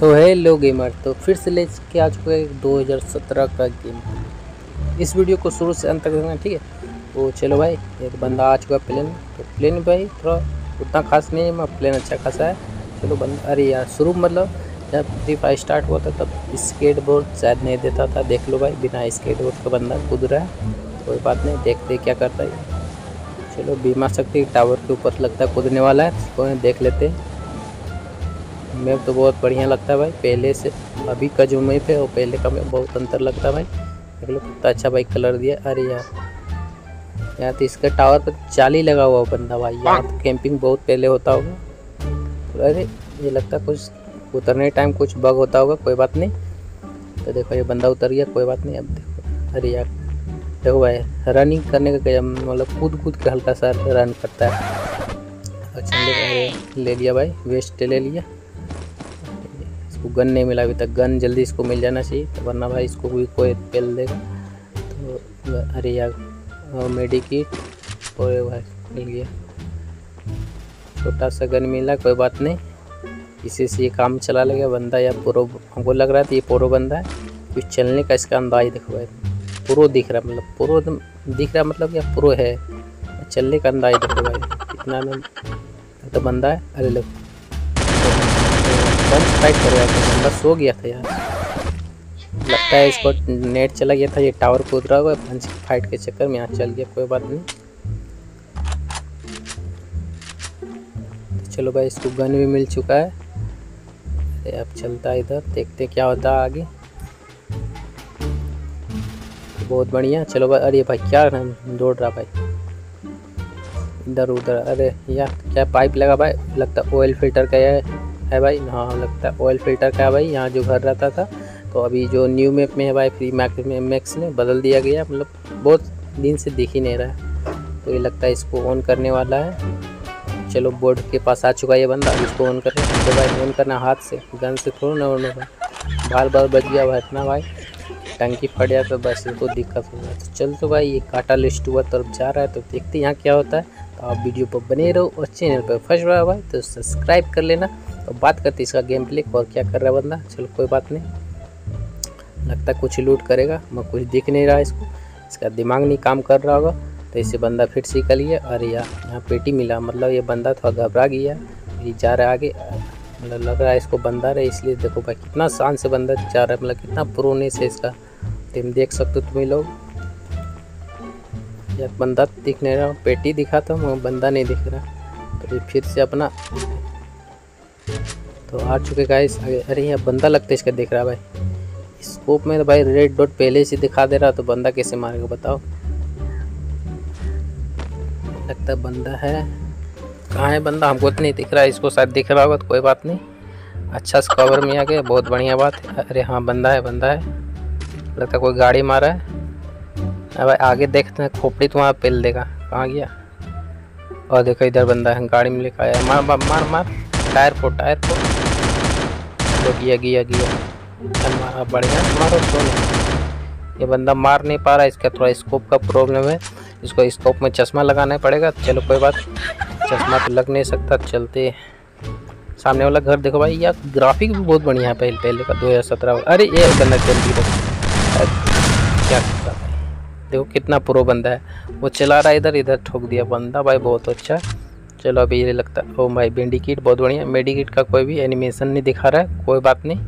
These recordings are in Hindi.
तो है लो गेमर तो फिर से ले के आ चुका है दो हज़ार सत्रह का गेम। इस वीडियो को शुरू से अंत तक देखना, ठीक है? तो चलो भाई एक बंदा आ चुका है प्लेन तो प्लेन भाई, थोड़ा उतना खास नहीं है मैं प्लेन अच्छा खासा है। चलो बंदा, अरे यार, शुरू मतलब जब फ्री फायर स्टार्ट हुआ था, तब स्केट बोर्ड शायद नहीं देता था। देख लो भाई, बिना स्केट बोर्ड का बंदा कूद रहा है, कोई बात नहीं, देखते क्या करता है। चलो बीमा शक्ति टावर के ऊपर लगता है, कूदने वाला है इसको देख लेते हैं। मैप तो बहुत बढ़िया लगता है भाई। पहले से अभी का जो मैप है और पहले का मैप बहुत अंतर लगता है भाई। देख लो कितना अच्छा भाई कलर दिया। अरे यार यहाँ तो इसका टावर पर जाली लगा हुआ बंदा भाई। यहाँ तो कैंपिंग बहुत पहले होता होगा। अरे ये लगता है कुछ उतरने टाइम कुछ बग होता होगा कोई बात नहीं। तो देखो ये बंदा उतर गया कोई बात नहीं। अब देखो। अरे यार देखो भाई रनिंग करने का मतलब? कूद कूद के हल्का सा रन करता है। अच्छा ले, ले लिया भाई वेस्ट ले लिया। इसको गन नहीं मिला अभी तक। गन जल्दी इसको मिल जाना चाहिए तो वरना भाई इसको भी कोई पेल देगा। तो अरे यार किट और भाई, मिल गया। छोटा सा गन मिला, कोई बात नहीं। इसी से ये काम चला लगेगा बंदा। या प्रो, हमको लग रहा था ये प्रो बंदा है। कुछ चलने का इसका अंदाज देखो भाई। प्रो दिख रहा मतलब प्रो दिख रहा मतलब या प्रो है। चलने का अंदाज देखो भाई कितना तो बंदा है। अरे लोग फाइट कर रहा था बंदा सो गया था यार। लगता है इसको नेट चला गया था, ये टावर कूद रहा हुआ पंच फाइट के चक्कर में यहाँ चल गया, कोई बात नहीं। चलो भाई, इसको गन भी मिल चुका है। अब चलता है इधर, देखते क्या होता है आगे। बहुत बढ़िया, चलो भाई, अरे भाई, क्या दौड़ रहा भाई। इधर उधर अरे यार, क्या पाइप लगा भाई? लगता ऑयल फ़िल्टर का है। है भाई। हाँ लगता है ऑयल फ़िल्टर का है भाई। यहाँ जो घर रहता था तो अभी जो न्यू मैप में है भाई फ्री मैक में मैक्स में बदल दिया गया। मतलब बहुत दिन से दिख ही नहीं रहा है। तो ये लगता है इसको ऑन करने वाला है। चलो बोर्ड के पास आ चुका है ये बंदा। इसको ऑन करें तो भाई ऑन करना हाथ से। गन से थोड़ा ना ऑन बार बार बच गया भाई इतना भाई। टंकी फट गया तो बस इसको दिक्कत होगा तो चल तो भाई, ये काटा लिस्ट हुआ तरफ़ जा रहा है। तो देखते यहाँ क्या होता है। तो आप वीडियो पर बने रहो और चैनल पर फ़र्स्ट रहा भाई। तो सब्सक्राइब कर लेना। तो बात करते इसका गेम प्ले और क्या कर रहा है बंदा। चलो, कोई बात नहीं। लगता कुछ लूट करेगा मैं कुछ दिख नहीं रहा इसको। इसका दिमाग नहीं काम कर रहा होगा तो इसे बंदा फिर से निकल गया अरे यार, यहाँ पेटी मिला। मतलब ये बंदा थोड़ा घबरा गया ये जा रहा है आगे। मतलब लग रहा है इसको बंदा रहे, इसलिए देखो भाई, कितना शान से बंदा जा रहा है। मतलब कितना पुरोने से इसका तुम देख सकते हो तुम्हें लोग। यार, बंदा दिख नहीं रहा। पेटी दिखा था वो बंदा नहीं दिख रहा। तो ये फिर से अपना तो आ चुके गाइस अरे यहाँ बंदा लगता है इसका दिख रहा है भाई। स्कोप में तो भाई रेड डॉट पहले से दिखा दे रहा तो बंदा कैसे मारेगा बताओ। लगता है बंदा है। कहाँ है बंदा? हमको तो नहीं दिख रहा है इसको शायद दिख रहा होगा तो कोई बात नहीं। अच्छा से कवर में आ गया, बहुत बढ़िया बात है। अरे हाँ बंदा है बंदा है। लगता कोई गाड़ी मारा है। भाई आगे देखते हैं, खोपड़ी तो वहाँ पेल देगा। कहाँ गया? और देखो इधर बंदा है, गाड़ी में लेकर आया मार मार मार टायर को टायर को तो गिया गिया गिया। मारा, बढ़िया। मारो सोने ये बंदा मार नहीं पा रहा, इसका थोड़ा स्कोप का प्रॉब्लम है। इसको स्कोप में चश्मा लगाना पड़ेगा। चलो, कोई बात। चश्मा तो लग नहीं सकता, चलते। सामने वाला घर देखो भाई, यार ग्राफिक भी बहुत बढ़िया है, पहले पहले का दो हज़ार सत्रह अरे, ये करना जल्दी क्या करता भाई देखो, कितना प्रो बंदा है। वो चला रहा है इधर इधर ठोक दिया बंदा। भाई, बहुत अच्छा। चलो अभी ये लगता है। ओ भाई बेंडी किट बहुत बढ़िया। बेंडी किट का कोई भी एनिमेशन नहीं दिखा रहा है, कोई बात नहीं।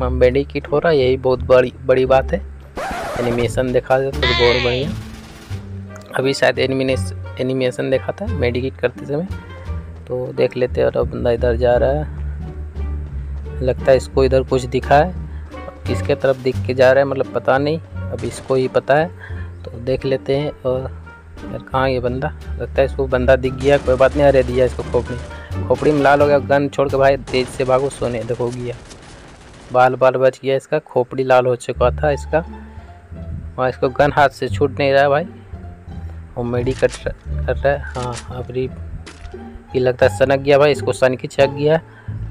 मैम बेंडी किट हो रहा है, यही बहुत बड़ी बड़ी बात है। एनिमेशन दिखा दे तो बहुत बढ़िया। अभी शायद एनिमेश एनिमेशन देखा था मेडिकेट करते समय। तो देख लेते और अब बंदा इधर जा रहा है। लगता है इसको इधर कुछ दिखा है। किसके तरफ़ दिख के जा रहा है मतलब पता नहीं। अब इसको ही पता है। तो देख लेते हैं, और यार कहाँ ये बंदा? लगता है इसको बंदा दिख गया, कोई बात नहीं, अरे दिया इसको खोपड़ी। खोपड़ी में लाल हो गया, गन छोड़ के भाई तेज से भागो, सोने देखो गया। बाल बाल बच गया इसका, खोपड़ी लाल हो चुका था इसका। और इसको गन हाथ से छूट नहीं रहा भाई। और मेडी कट कर रहा है हाँ अभी ये लगता है सनक गया भाई, इसको सन की छक गया।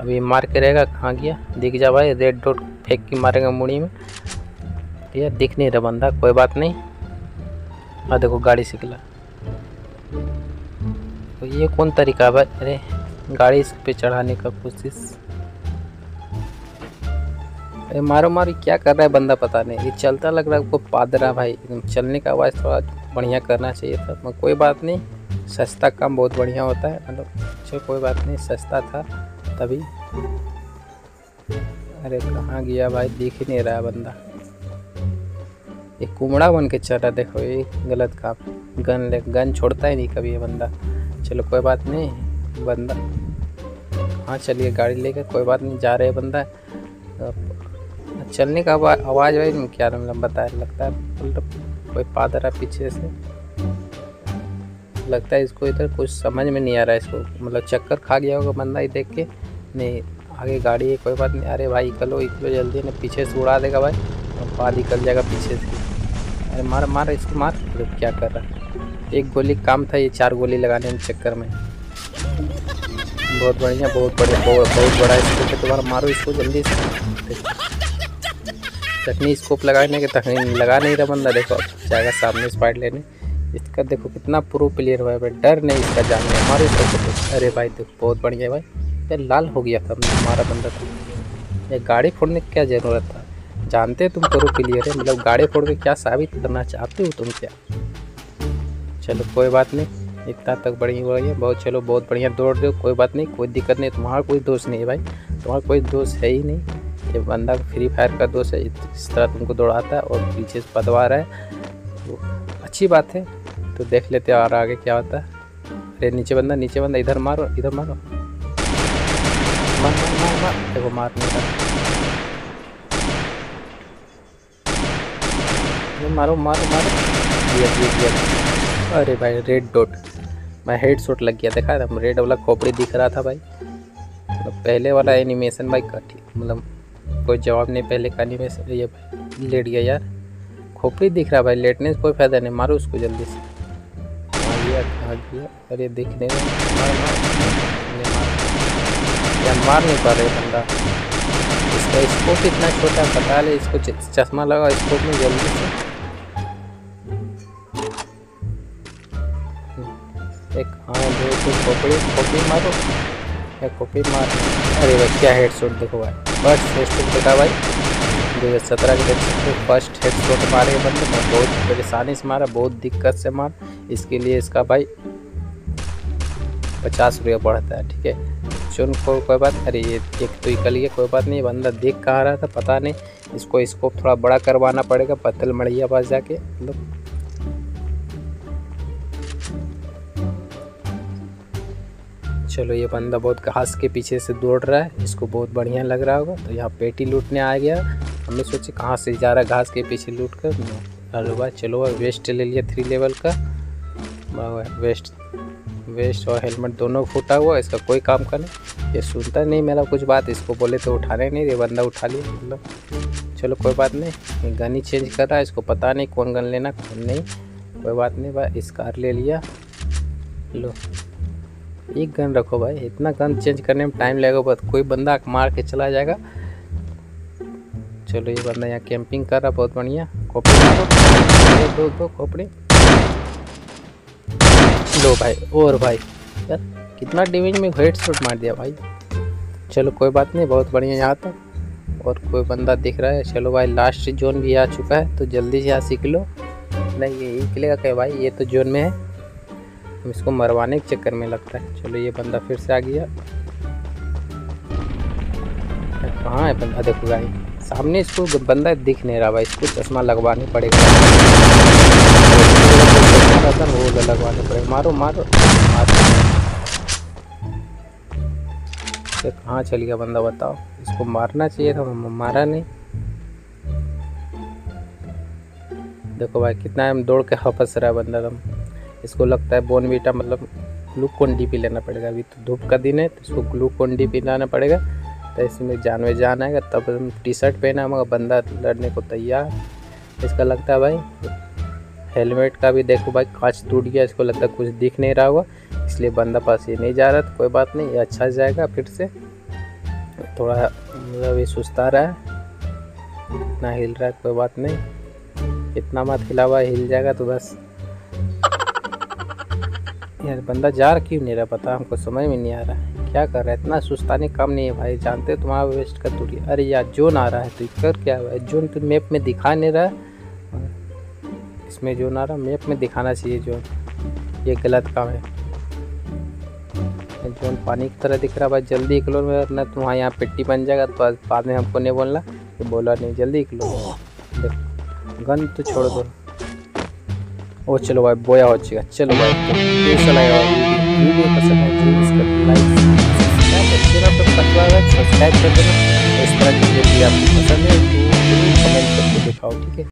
अभी मार के रहेगा, कहाँ गया? दिख जा भाई, रेड डॉट फेंक के मारेगा मुड़ी में। यार दिख नहीं रहा बंदा, कोई बात नहीं। हाँ देखो, गाड़ी से निकला तो ये कौन तरीका है अरे, गाड़ी इस पे चढ़ाने का कोशिश। अरे मारो मारो क्या कर रहा है बंदा पता नहीं। ये चलता लग रहा है आपको पादरा भाई। एकदम चलने का आवाज़ थोड़ा बढ़िया करना चाहिए था। कोई बात नहीं, सस्ता काम बहुत बढ़िया होता है। मतलब चलो, कोई बात नहीं, सस्ता था तभी। अरे, कहाँ गया भाई? दिख ही नहीं रहा बंदा। ये कुमड़ा बन के चल रहा देखो, ये गलत काम। गन ले, गन छोड़ता ही नहीं कभी ये बंदा। चलो, कोई बात नहीं, बंदा। हाँ चलिए, गाड़ी लेके, कोई बात नहीं, जा रहे बंदा। चलने का आवाज़ भाई क्या मतलब बताया लगता है। मतलब कोई पादर है पीछे से। लगता है इसको इधर, कुछ समझ में नहीं आ रहा है इसको। मतलब चक्कर खा गया होगा बंदा ही देख के। नहीं, आगे गाड़ी है, कोई बात नहीं। अरे भाई, निकलो निकलो जल्दी ना पीछे से उड़ा देगा भाई। और पाद निकल जाएगा पीछे से। अरे मार मार इसको मार। अरे क्या कर रहा है? एक गोली काम था ये चार गोली लगाने में चक्कर में। बहुत बढ़िया बहुत बढ़िया बहुत, बहुत बड़ा स्कोप है तुम्हारा मारो इसको जल्दी से। तकनी स्कोप लगाने के तकनी लगा नहीं रहा बंदा देखो जाएगा सामने स्पाइट लेने। इसका देखो कितना प्रो प्लेयर हुआ है भाई डर नहीं इसका जानने हमारे इसको तो अरे भाई देखो बहुत बढ़िया भाई। यार लाल हो गया था हमारा बंदा था। ये गाड़ी फोड़ने की क्या ज़रूरत था? जानते तुम करो क्लियर है। मतलब गाड़ी फोड़ के क्या साबित करना चाहते हो तुम क्या? चलो, कोई बात नहीं। इतना तक बढ़िया बढ़िया। बहुत चलो, बहुत बढ़िया दौड़ दो कोई बात नहीं, कोई दिक्कत नहीं। तुम्हारा कोई दोष नहीं है भाई। तुम्हारा कोई दोष है ही नहीं ये बंदा फ्री फायर का दोस्त है। इस तरह तुमको दौड़ाता है और पीछे से पदवा रहा है। तो अच्छी बात है। तो देख लेते हैं और आगे क्या होता है। अरे, नीचे बंदा नीचे बंदा। इधर मारो इधर मारो। मार मार मार मार। देखो, मार नहीं रहा ये मारो मारो मारो दिया दिया दिया। अरे भाई रेड डॉट मैं हेड शॉट लग गया, देखा था? रेड वाला खोपड़ी दिख रहा था भाई। मतलब पहले वाला एनिमेशन भाई कटी मतलब कोई जवाब नहीं पहले का एनिमेशन ये लेट गया यार। खोपड़ी दिख रहा भाई लेटने से कोई फ़ायदा नहीं, मारो उसको जल्दी से। गया कहाँ गया। अरे दिख नहीं मार मार। नहीं, मार। यार, मार नहीं पा रहे बंदा। इसका स्कोप इतना छोटा पता ले इसको चश्मा लगा स्कोप में जल्दी से। एक हाँ दो तो खोपड़ी मारो। या खोपड़ी मार। अरे भाई, क्या हेड शॉट देखो भाई। फ़र्स्ट हेड शॉट देखा भाई। दो हज़ार सत्रह के देख सकते हो फ़र्स्ट हेड शॉट मारे बंदे मैं बहुत परेशानी से मारा, बहुत दिक्कत से मार। इसके लिए इसका भाई पचास रुपया बढ़ता है, ठीक है। चुन को कोई बात, अरे ये एक तो निकल गया, कोई बात नहीं। बंदा देख कहाँ रहा था, पता नहीं। इसको इसको थोड़ा बड़ा करवाना पड़ेगा पत्तल मड़िया पास जाके मतलब चलो ये बंदा बहुत घास के पीछे से दौड़ रहा है, इसको बहुत बढ़िया लग रहा होगा। तो यहाँ पेटी लूटने आ गया। हमने सोचे कहाँ से जा रहा घास के पीछे लूट कर। अरे भाई, चलो भाई, वेस्ट ले लिया थ्री लेवल का। वेस्ट वेस्ट और हेलमेट दोनों फूटा हुआ, इसका कोई काम का नहीं। ये सुनता नहीं मेरा कुछ बात, इसको बोले तो उठाने नहीं ये बंदा उठा लिया। मतलब चलो कोई बात नहीं गन ही चेंज कर रहा है, इसको पता नहीं कौन गन लेना, कौन नहीं। कोई बात नहीं भाई, स्कार ले लिया। लो। एक गन रखो भाई। इतना गन चेंज करने में टाइम लगेगा, बस कोई बंदा मार के चला जाएगा। चलो ये बंदा यहाँ कैंपिंग कर रहा, बहुत बढ़िया। खोपड़ी दो दो खोपड़ी। लो भाई, और भाई। यार, कितना डैमेज में हेड शॉट मार दिया भाई। चलो कोई बात नहीं, बहुत बढ़िया यहाँ तक। और कोई बंदा दिख रहा है, चलो भाई लास्ट जोन भी आ चुका है तो जल्दी से यहाँ सीख लो। नहीं, ये यही निकलेगा क्या भाई, ये तो जोन में है। हम इसको मरवाने के चक्कर में लगता है। चलो ये बंदा फिर से आ गया। कहाँ है बंदा? देखो भाई, सामने इसको बंदा दिख नहीं रहा भाई, इसको चश्मा लगवानी पड़ेगा। चश्मा वो लगवाने पड़ेगा। मारो मारो मारो। ये कहाँ चल गया बंदा बताओ? इसको मारना चाहिए था मारा नहीं। देखो भाई, कितना हम दौड़ के हफस रहा है बंदा दम। इसको लगता है बोनवीटा मतलब ग्लूकोन डी लेना पड़ेगा। अभी तो धूप का दिन है तो इसको ग्लूकोन डी पी लाना पड़ेगा। तो इसमें जान में जान आएगा, तब हम टी शर्ट पहना मगर बंदा लड़ने को तैयार इसका लगता है भाई, हेलमेट का भी देखो भाई, कांच टूट गया, इसको लगता है कुछ दिख नहीं रहा होगा। इसलिए बंदा पास ये नहीं जा रहा तो कोई बात नहीं, ये अच्छा जाएगा फिर से। थोड़ा मतलब ये सुस्ता रहा है इतना हिल रहा है, कोई बात नहीं। इतना मत हिला हुआ हिल जाएगा तो बस। यार, बंदा जा रहा क्यों नहीं रहा? पता, हमको समझ में नहीं आ रहा। क्या कर रहा है? इतना सुस्तानी काम नहीं है भाई। जानते हो, तुम्हारा वेस्ट कर दूरी। अरे यार जोन आ रहा है तो कर क्या हुआ है? जोन तो मैप में दिखा नहीं रहा, इसमें जोन आ रहा मैप में दिखाना चाहिए जोन ये गलत काम है। जोन पानी की तरह दिख रहा भाई, जल्दी निकलो वरना तुम्हारा यहाँ पिट्टी बन जाएगा तो बाद में हमको नहीं बोलना। बोला नहीं, जल्दी निकलो गन तो छोड़ दो। ओ, चलो भाई, बोया हो चुका चलो भाई तो कैसा लगा वीडियो। पसंद है ज़रूर इसका लाइक सब्सक्राइब कर देना। इस तरह की वीडियो आपको पसंद है तो कमेंट करके दिखाओ, ठीक है?